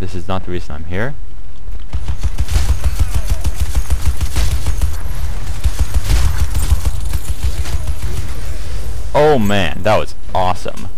This is not the reason I'm here. Oh man, that was awesome.